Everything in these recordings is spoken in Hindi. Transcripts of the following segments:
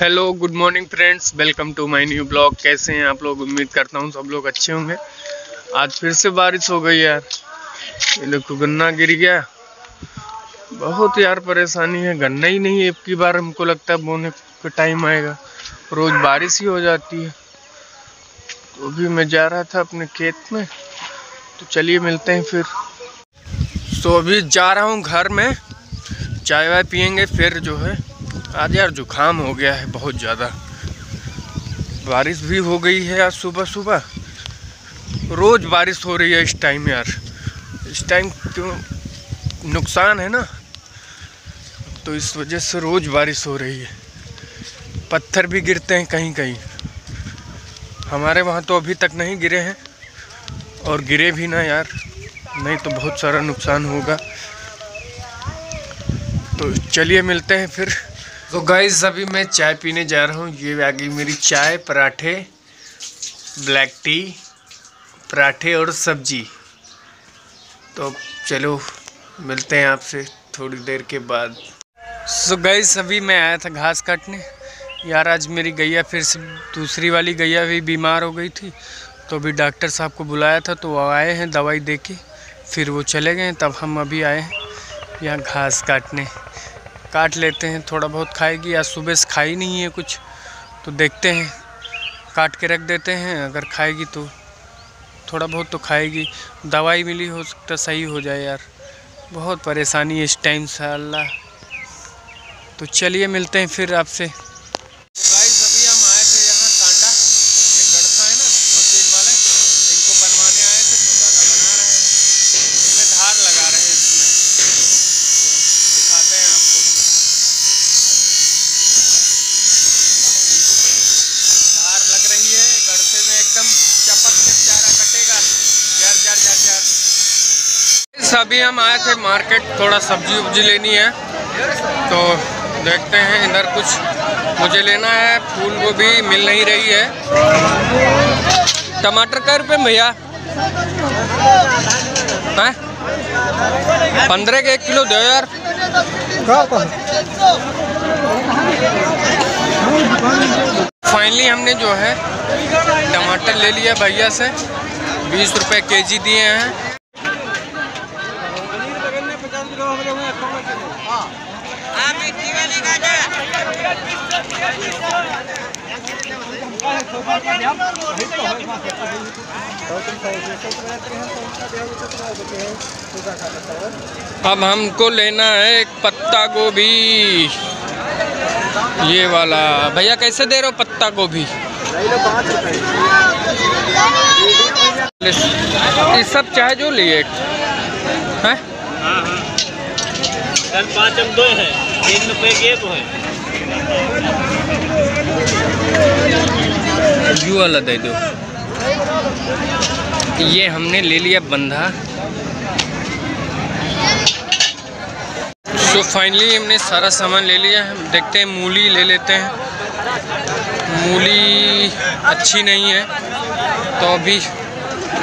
Hello good morning friends welcome to my new blog कैसे हैं आप लोग? उम्मीद करता हूँ सब लोग अच्छे होंगे। आज फिर से बारिश हो गई यार ये देखो, गन्ना गिर गया। बहुत यार परेशानी है। गन्ना ही नहीं है। की बार हमको लगता है बोने का टाइम आएगा। रोज बारिश ही हो जाती है। तो अभी मैं जा रहा था अपने खेत में। तो चलिए मिलते हैं फिर। तो अभी जा रहा हूँ घर में। चाय वाय पियेंगे फिर जो है। आज यार जुकाम हो गया है बहुत ज़्यादा। बारिश भी हो गई है आज सुबह सुबह रोज़ बारिश हो रही है इस टाइम यार। इस टाइम क्यों? नुकसान है ना? तो इस वजह से रोज़ बारिश हो रही है। पत्थर भी गिरते हैं कहीं कहीं हमारे वहाँ तो अभी तक नहीं गिरे हैं। और गिरे भी ना यार। नहीं तो बहुत सारा नुकसान होगा। तो चलिए मिलते हैं फिर। तो गाइस अभी मैं चाय पीने जा रहा हूँ। ये आ गई मेरी चाय, पराठे ब्लैक टी पराठे और सब्ज़ी। तो चलो, मिलते हैं आपसे थोड़ी देर के बाद। सो so गाइस अभी मैं आया था घास काटने। यार, आज मेरी गैया फिर से, दूसरी वाली गैया भी बीमार हो गई थी। तो अभी डॉक्टर साहब को बुलाया था तो वो आए हैं दवाई दे के फिर वो चले गए तब हम अभी आए हैं यहाँ घास काटने। काट लेते हैं, थोड़ा बहुत खाएगी आज सुबह से खाई नहीं है कुछ तो देखते हैं। काट के रख देते हैं, अगर खाएगी तो थोड़ा बहुत तो खाएगी। दवाई मिली हो सकता, सही हो जाए यार। बहुत परेशानी है इस टाइम से अल्लाह तो चलिए मिलते हैं फिर आपसे। अभी हम आए थे मार्केट, थोड़ा सब्ज़ी उब्जी लेनी है। तो देखते हैं इधर कुछ मुझे लेना है, फूल गोभी मिल नहीं रही है। टमाटर कै रुपये भैया? पंद्रह के एक किलो दो यार। फाइनली हमने जो है टमाटर ले लिया भैया से। बीस रुपए केजी दिए हैं। अब हमको लेना है एक पत्ता गोभी। ये वाला। भैया, कैसे दे रहे हो पत्ता गोभी? ये सब चाहे जो लिए। हैं? पाँच हम दो हैं। तीन रुपए के तो है। यू वाला दे दो। ये हमने ले लिया बंधा। तो फाइनली हमने सारा सामान ले लिया है। देखते हैं, मूली ले लेते हैं। मूली अच्छी नहीं है। तो अभी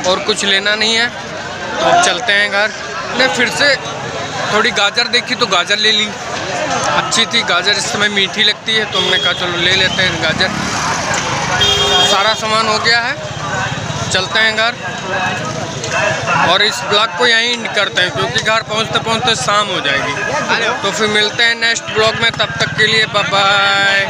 और कुछ लेना नहीं है। तो चलते हैं घर। ने फिर से थोड़ी गाजर देखी तो गाजर ले ली। अच्छी थी, गाजर इस समय मीठी लगती है तो हमने कहा चलो ले लेते हैं गाजर। सारा सामान हो गया है, चलते हैं घर। और इस ब्लॉग को यहीं करते हैं, क्योंकि घर पहुँचते पहुँचते शाम हो जाएगी। तो फिर मिलते हैं नेक्स्ट ब्लॉग में, तब तक के लिए बाय